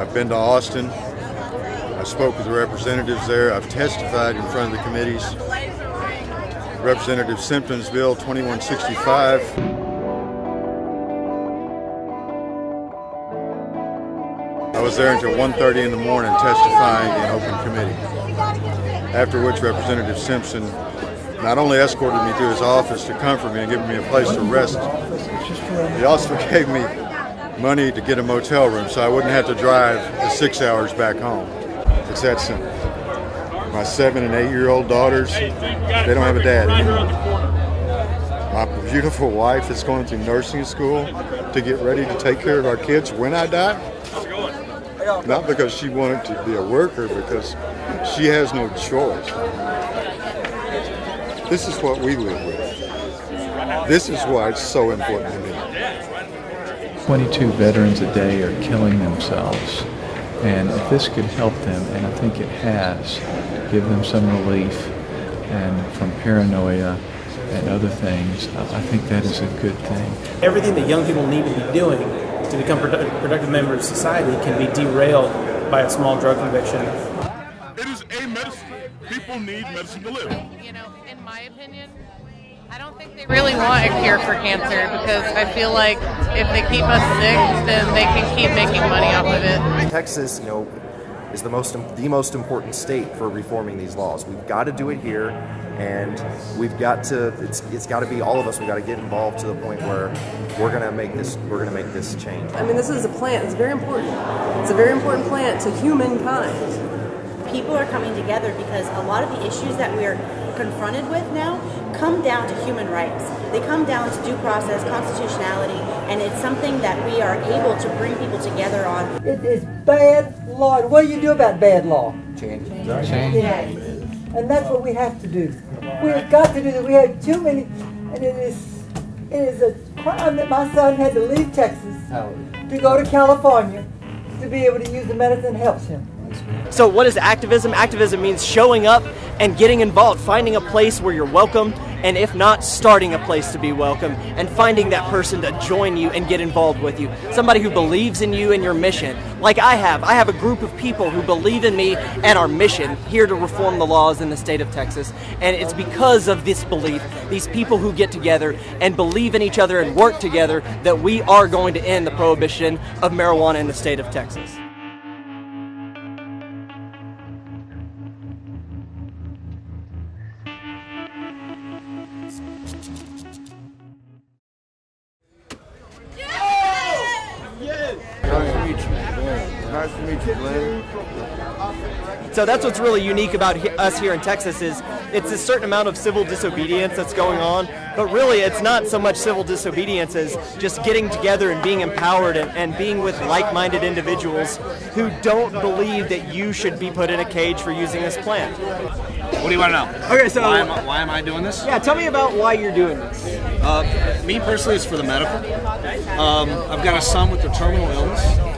I've been to Austin. I spoke with the representatives there. I've testified in front of the committees. Representative Simpson's Bill 2165. I was there until 1.30 in the morning testifying in open committee. After which Representative Simpson not only escorted me to his office to comfort me and give me a place to rest, he also gave me money to get a motel room so I wouldn't have to drive the six hours back home. It's that simple. My seven and eight year old daughters, they don't have a dad anymore. My beautiful wife is going through nursing school to get ready to take care of our kids when I die. Not because she wanted to be a worker, because she has no choice. This is what we live with. This is why it's so important to me. 22 veterans a day are killing themselves. And if this could help them, and I think it has, give them some relief and from paranoia and other things, I think that is a good thing. Everything that young people need to be doing to become productive members of society can be derailed by a small drug conviction. It is a medicine. People need medicine to live. You know, in my opinion, I don't think they really want a cure for cancer because I feel like if they keep us sick, then they can keep making money off of it. Texas, you know, is the most the most important state for reforming these laws. We've got to do it here, and we've got to. It's it's got to be all of us. We've got to get involved to the point where we're going to make this. We're going to make this change. I mean, this is a plant. It's very important. It's a very important plant to humankind. People are coming together because a lot of the issues that we're confronted with now come down to human rights. They come down to due process, constitutionality, and it's something that we are able to bring people together on. It is bad law. What do you do about bad law? Change. Change. Yeah. And that's what we have to do. We have got to do that. We have too many, and it is it is a crime that my son had to leave Texas to go to California to be able to use the medicine that helps him. So, what is activism? Activism means showing up and getting involved, finding a place where you're welcome, and if not, starting a place to be welcome, and finding that person to join you and get involved with you. Somebody who believes in you and your mission, like I have. I have a group of people who believe in me and our mission here to reform the laws in the state of Texas. And it's because of this belief, these people who get together and believe in each other and work together, that we are going to end the prohibition of marijuana in the state of Texas. So that's what's really unique about he- us here in Texas is it's a certain amount of civil disobedience that's going on, but really it's not so much civil disobedience as just getting together and being empowered and, and being with like-minded individuals who don't believe that you should be put in a cage for using this plant. What do you want to know? Okay, so why am, I, why am I doing this? Yeah, tell me about why you're doing this. Uh, me personally, it's for the medical. Um, I've got a son with a terminal illness.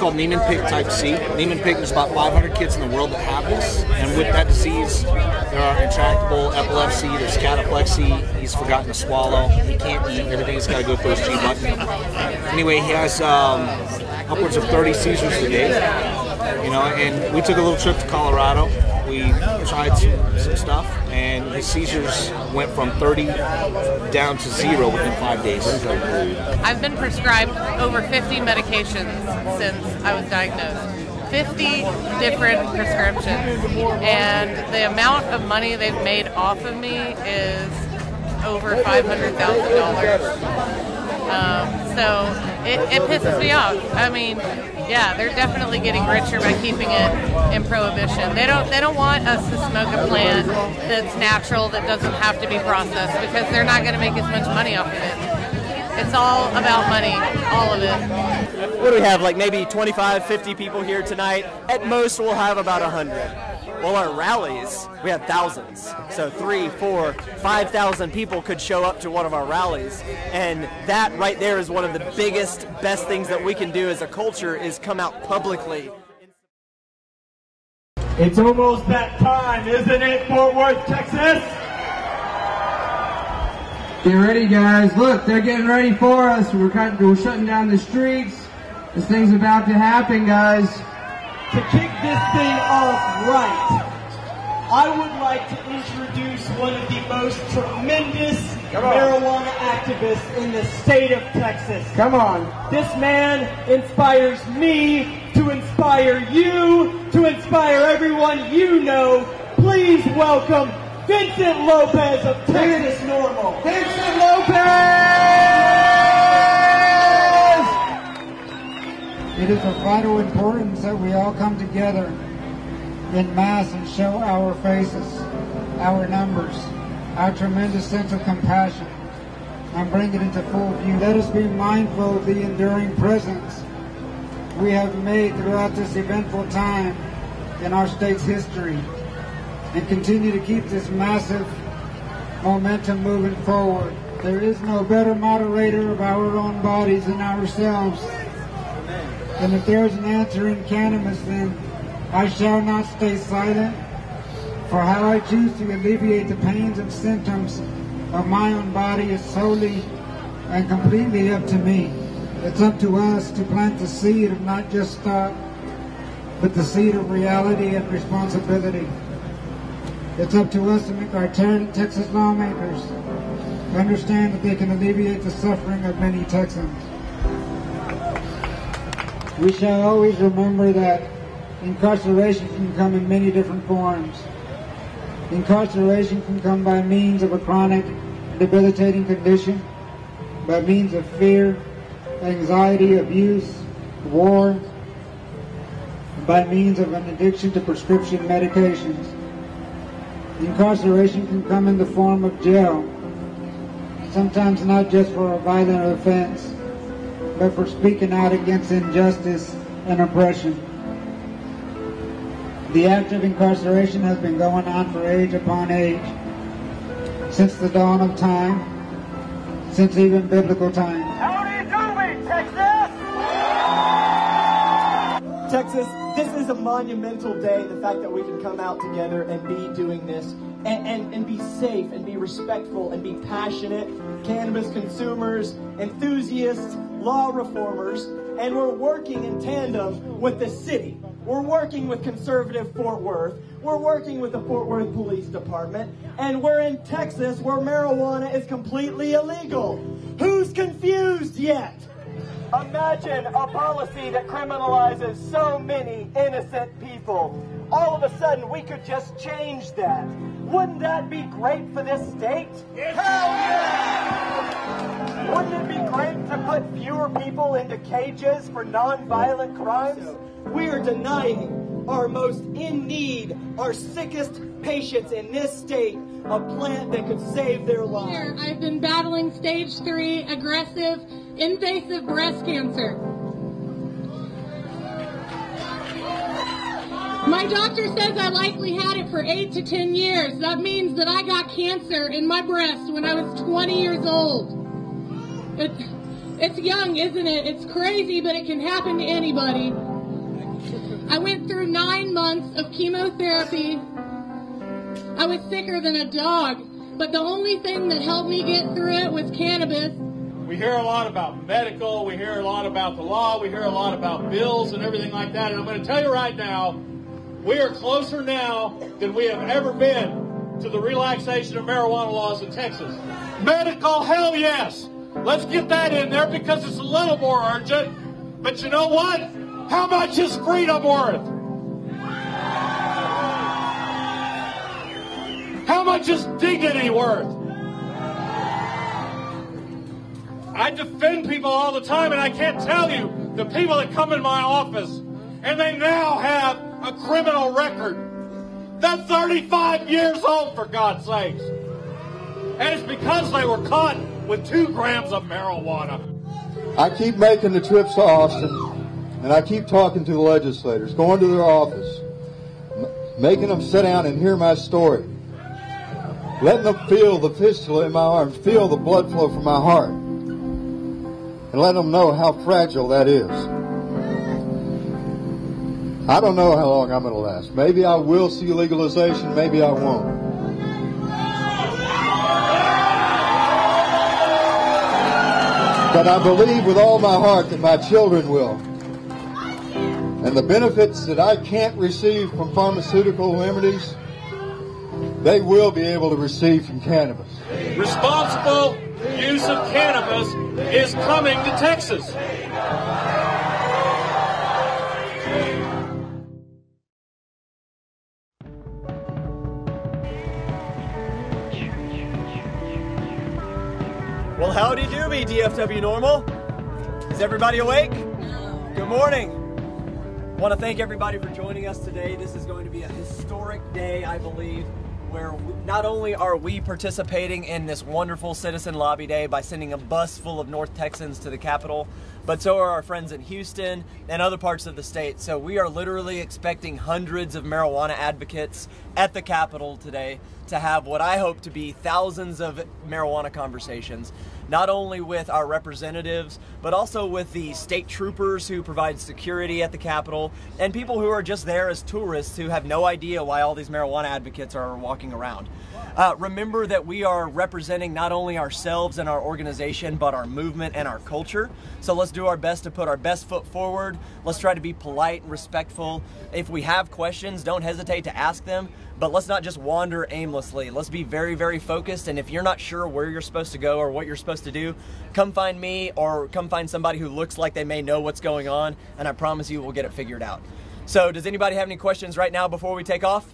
Called Niemann-Pick type C. Niemann-Pick, there's about 500 kids in the world that have this, and with that disease, there are intractable epilepsy, there's cataplexy, he's forgotten to swallow, he can't eat, everything's got to go through his G button. Anyway, he has um, upwards of 30 seizures a day, you know, and we took a little trip to Colorado. We tried some, some stuff, and his seizures went from 30 down to zero within five days. I've been prescribed over 50 medications since I was diagnosed. 50 different prescriptions. And the amount of money they've made off of me is over $500,000. Um, so it, it pisses me off. I mean, yeah, they're definitely getting richer by keeping it in prohibition. They don't they don't want us to smoke a plant that's natural that doesn't have to be processed because they're not going to make as much money off of it. It's all about money, all of it. What do we have? Like maybe 25, 50 people here tonight. At most, we'll have about 100. Well, our rallies, we have thousands. So three, four, five thousand people could show up to one of our rallies, and that right there is one of the biggest, best things that we can do as a culture is come out publicly. It's almost that time, isn't it, Fort Worth, Texas? Get ready, guys. Look, they're getting ready for us. We're, kind we're shutting down the streets. This thing's about to happen, guys. To kick this thing off right, I would like to introduce one of the most tremendous marijuana activists in the state of Texas. Come on. This man inspires me to inspire you, to inspire everyone you know. Please welcome Vincent Lopez of Texas NORML. Vincent Lopez! It is of vital importance that we all come together in mass and show our faces, our numbers, our tremendous sense of compassion, and bring it into full view. Let us be mindful of the enduring presence we have made throughout this eventful time in our state's history and continue to keep this massive momentum moving forward. There is no better moderator of our own bodies than ourselves. And if there is an answer in cannabis, then I shall not stay silent. For how I choose to alleviate the pains and symptoms of my own body is solely and completely up to me. It's up to us to plant the seed of not just thought, but the seed of reality and responsibility. It's up to us to make our Texas lawmakers understand that they can alleviate the suffering of many Texans. We shall always remember that incarceration can come in many different forms. Incarceration can come by means of a chronic, debilitating condition, by means of fear, anxiety, abuse, war, by means of an addiction to prescription medications. Incarceration can come in the form of jail, sometimes not just for a violent offense, but for speaking out against injustice and oppression. The act of incarceration has been going on for age upon age, since the dawn of time, since even biblical times. How do you do me, Texas? Texas, this is a monumental day. The fact that we can come out together and be doing this and, and, and be safe and be respectful and be passionate cannabis consumers, enthusiasts, law reformers, and we're working in tandem with the city. We're working with conservative Fort Worth. We're working with the Fort Worth Police Department. And we're in Texas where marijuana is completely illegal. Who's confused yet? Imagine a policy that criminalizes so many innocent people. All of a sudden, we could just change that. Wouldn't that be great for this state? Hell yeah! Wouldn't it be great to put fewer people into cages for non-violent crimes? We are denying our most in need, our sickest patients in this state a plant that could save their lives. Here, I've been battling stage three aggressive invasive breast cancer. My doctor says I likely had it for eight to ten years. That means that I got cancer in my breast when I was 20 years old. It, it's young, isn't it? It's crazy, but it can happen to anybody. I went through nine months of chemotherapy. I was sicker than a dog, but the only thing that helped me get through it was cannabis. We hear a lot about medical, we hear a lot about the law, we hear a lot about bills and everything like that. And I'm going to tell you right now, we are closer now than we have ever been to the relaxation of marijuana laws in Texas. Medical, hell yes. Let's get that in there because it's a little more urgent. But you know what? How much is freedom worth? How much is dignity worth? I defend people all the time, and I can't tell you the people that come in my office and they now have a criminal record. They're 35 years old, for God's sakes. And it's because they were caught with two grams of marijuana. I keep making the trips to Austin, and I keep talking to the legislators, going to their office, making them sit down and hear my story, letting them feel the fistula in my arm, feel the blood flow from my heart, and letting them know how fragile that is. I don't know how long I'm going to last. Maybe I will see legalization, maybe I won't. But I believe with all my heart that my children will. And the benefits that I can't receive from pharmaceutical remedies, they will be able to receive from cannabis. Responsible use of cannabis is coming to Texas. Howdy doobie, DFW NORML. Is everybody awake? Good morning. Want to thank everybody for joining us today. This is going to be a historic day, I believe, where not only are we participating in this wonderful Citizen Lobby Day by sending a bus full of North Texans to the Capitol, but so are our friends in Houston and other parts of the state. So we are literally expecting hundreds of marijuana advocates at the Capitol today to have what I hope to be thousands of marijuana conversations, not only with our representatives, but also with the state troopers who provide security at the Capitol and people who are just there as tourists who have no idea why all these marijuana advocates are walking around. Uh, remember that we are representing not only ourselves and our organization, but our movement and our culture. So let's do our best to put our best foot forward. Let's try to be polite and respectful. If we have questions, don't hesitate to ask them, but let's not just wander aimlessly. Let's be very, very focused. And if you're not sure where you're supposed to go or what you're supposed to do, come find me or come find somebody who looks like they may know what's going on, and I promise you we'll get it figured out. So, does anybody have any questions right now before we take off?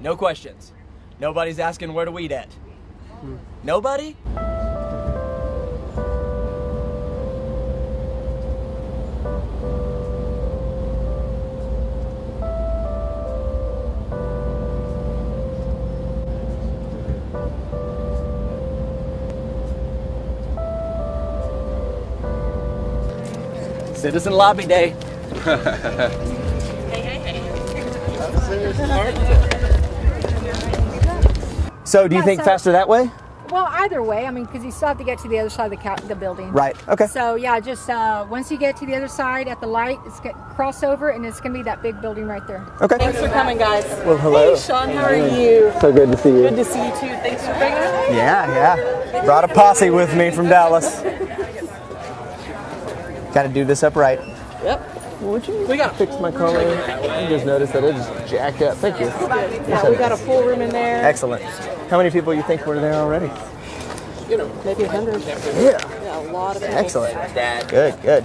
No questions. Nobody's asking where to weed at. Hmm. Nobody? Citizen Lobby Day. So, do you Yeah, think so- faster that way? Well, either way, I mean, because you still have to get to the other side of the, ca- the building. Right, okay. So yeah, just uh, once you get to the other side at the light, it's get cross over, and it's gonna be that big building right there. Okay. Thanks for coming, guys. Well, hello. Hey, Shaun, how are you? So good to see you. Good to see you too. Thanks for bringing us. Yeah, yeah. Brought a posse with me from Dallas. Got to do this upright. Yep. Would you? We got fix my color. I just noticed that it is jacked up. Thank you. yeah, we got a full room in there. Excellent. How many people you think were there already? You know, maybe a hundred. Yeah. Yeah, a lot of people. Excellent. Good, good.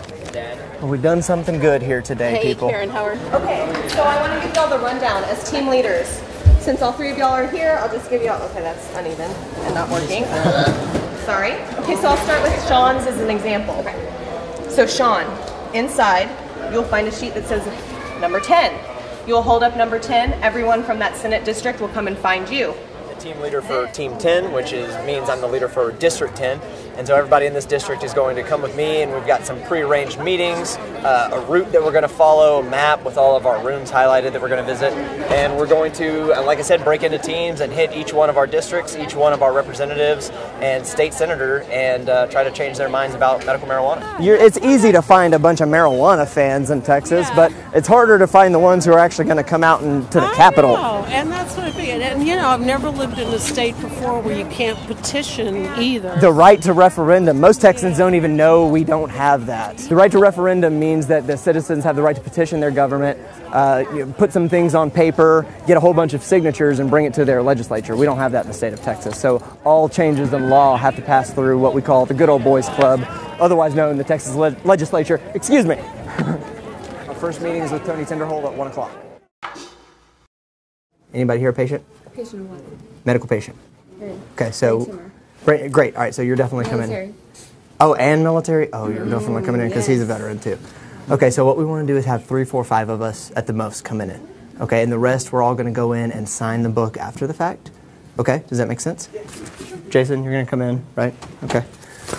Well, we've done something good here today, Hey, people. Karen Howard. Okay, so I want to give y'all the rundown as team leaders. Since all three of y'all are here, I'll just give y'all. Okay, that's uneven and not working. Sorry. Okay, so I'll start with Shaun's as an example. Okay. So Shaun, inside, you'll find a sheet that says number 10. You'll hold up number 10. Everyone from that Senate district will come and find you. the team leader for Team 10, which is means I'm the leader for District 10. And so everybody in this district is going to come with me, and we've got some pre-arranged meetings, uh, a route that we're going to follow, a map with all of our rooms highlighted that we're going to visit, and we're going to, uh, like I said, break into teams and hit each one of our districts, each one of our representatives and state senator, and uh, try to change their minds about medical marijuana. You're, it's easy to find a bunch of marijuana fans in Texas, but it's harder to find the ones who are actually going to come out and, to the Capitol. know, and that's what I figured. And you know, I've never lived in a state before where you can't petition either. The right to referendum. Most Texans don't even know we don't have that. The right to referendum means that the citizens have the right to petition their government, uh, you know, put some things on paper, get a whole bunch of signatures, and bring it to their legislature. We don't have that in the state of Texas. So all changes in law have to pass through what we call the Good Old Boys Club, otherwise known in the Texas le- legislature. Excuse me. Our first meeting is with Tony Tinderholt at 1 o'clock. Anybody here a patient? Patient what? Medical patient. Okay, so great, great. All right, so you're definitely coming. Military. Oh, and military. Oh, you're definitely coming in because he's a veteran too. Okay, so what we want to do is have three, four, five of us at the most coming in. Okay, and the rest we're all going to go in and sign the book after the fact. Okay, does that make sense? Jason, you're going to come in, right? Okay.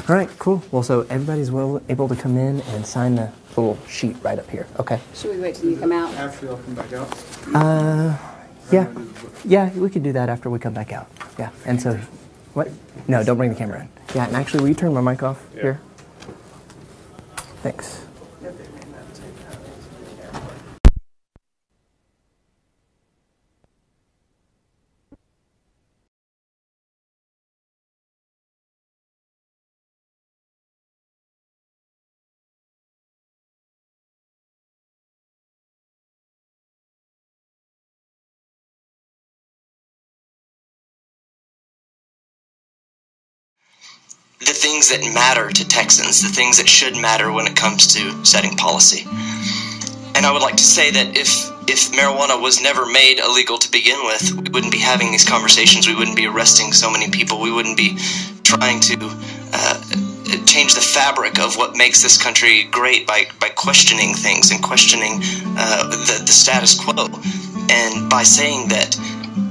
All right, cool. Well, so everybody's well able to come in and sign the little sheet right up here. Okay. Should we wait till you come out? After y'all come back out. Uh, yeah, yeah, we could do that after we come back out. Yeah, and so, what? No, don't bring the camera in. Yeah, and actually, will you turn my mic off here? Thanks. The things that matter to Texans, the things that should matter when it comes to setting policy. And I would like to say that if if marijuana was never made illegal to begin with, we wouldn't be having these conversations. We wouldn't be arresting so many people. We wouldn't be trying to uh, change the fabric of what makes this country great by, by questioning things and questioning uh, the, the status quo. And by saying that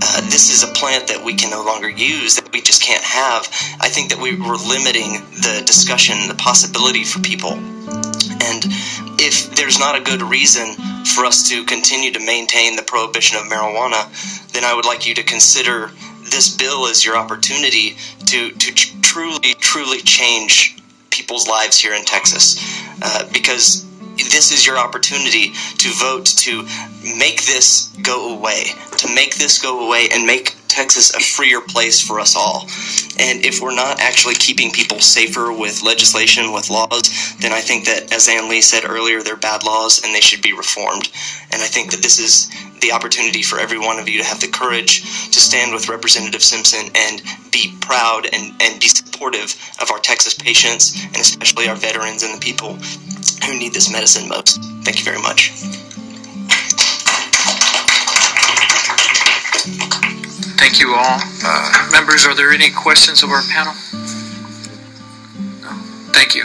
uh, this is a plant that we can no longer use, that we just can't have, I think that we were limiting the discussion, the possibility for people. And if there's not a good reason for us to continue to maintain the prohibition of marijuana, then I would like you to consider this bill as your opportunity to, to tr- truly, truly change people's lives here in Texas. Uh, because this is your opportunity to vote to make this go away, to make this go away and make Texas a freer place for us all. And if we're not actually keeping people safer with legislation, with laws, then I think that, as Ann Lee said earlier, they're bad laws and they should be reformed. And I think that this is the opportunity for every one of you to have the courage to stand with Representative Simpson and be proud and, and be supportive of our Texas patients and especially our veterans and the people who need this medicine most. Thank you very much. Thank you all. Uh, members, are there any questions of our panel? No. Thank you.